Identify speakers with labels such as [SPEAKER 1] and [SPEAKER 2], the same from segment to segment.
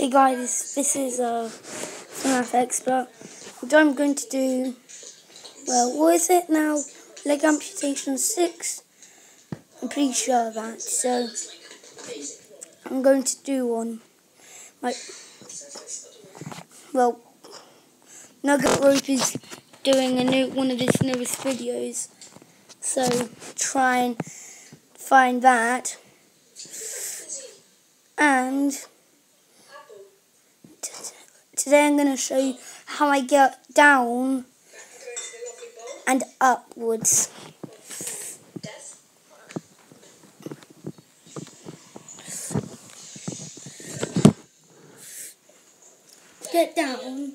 [SPEAKER 1] Hey guys, this is uh, FNAF Expert. What I'm going to do, well, what is it now? Leg amputation 6? I'm pretty sure of that, so I'm going to do one. Like, well, Nugget Rope is doing a new one of his newest videos, so try and find that. And Today I'm going to show you how I get down and upwards. Get down.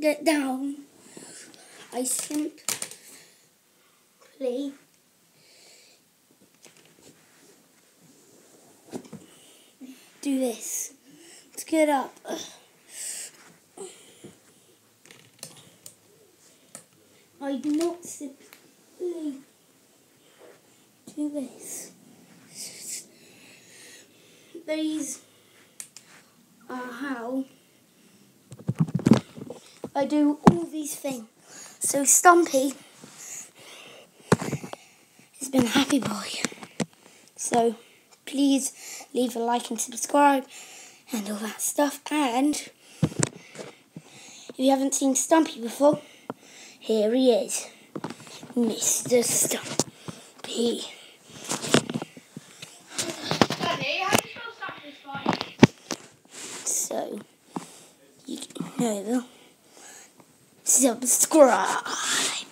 [SPEAKER 1] Get down. I simply do this. Let's get up. I do not simply do this. These are how I do all these things. So Stumpy has been a happy boy. So please leave a like and subscribe and all that stuff. And if you haven't seen Stumpy before, here he is. Mr. Stumpy. So, you know, subscribe.